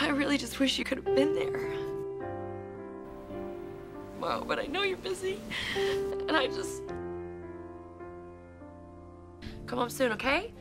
I really just wish you could have been there. Wow, but I know you're busy. And I just. Come home soon, okay?